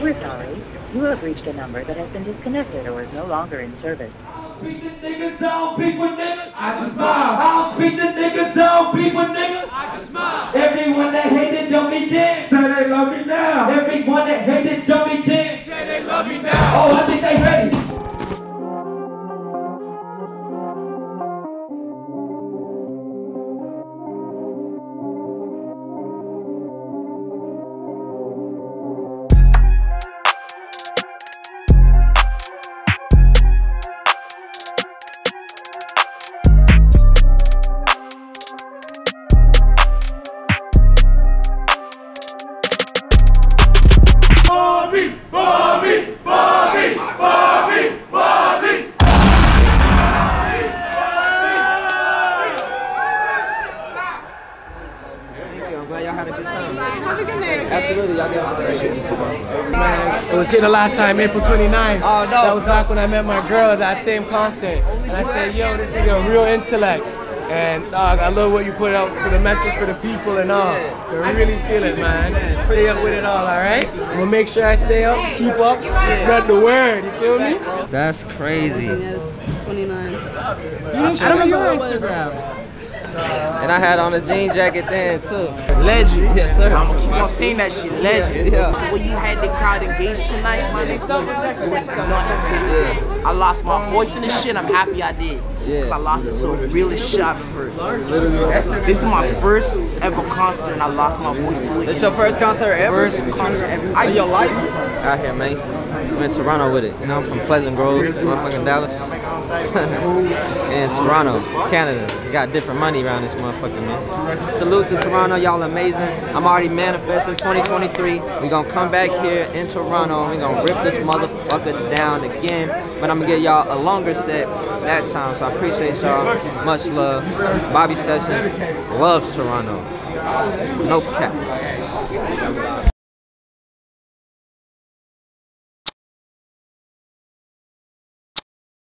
We're sorry. You have reached a number that has been disconnected or is no longer in service. Speak to niggas, I don't beef with niggas. I just smile. I don't speak to niggas, I don't beef with niggas. I just smile. Everyone that hated dummy dance. Say they love me now. Everyone that hated dummy Bobby, Bobby, Bobby, Bobby, Bobby. I'm glad y'all had a good time. Have a good night. Absolutely, y'all get It was here the last time, April 29th. Oh, no. That was back when I met my girl at that same concert. And I said, yo, this nigga a real intellect. And dog, I love what you put out for the message for the people and all. I really feel it, man. Stay up with it all, all right? I'm gonna make sure I stay up, keep up, spread the word. You feel me? That's crazy. 29. You didn't show me your Instagram. And I had on a jean jacket then too. Legend. Yes, sir. I'm keep on saying that shit. Legend. Yeah. When you had the crowd engaged tonight, my nigga, it went nuts. I lost my voice in the shit. I'm happy I did. Yeah. Cause I lost it to the really shit I've ever heard. This is my first ever concert and I lost my voice to it. This your first concert ever? First concert ever. I Of your life? Out here, man. I'm in Toronto with it. You know, I'm from Pleasant Grove, motherfucking Dallas. and Toronto, Canada. Got different money around this motherfucker, man. Salute to Toronto, y'all amazing. I'm already manifesting 2023. We gonna come back here in Toronto. We gonna rip this motherfucker down again. But I'm gonna give y'all a longer set that time. So I appreciate y'all. Much love. Bobby Sessions loves Toronto. No cap.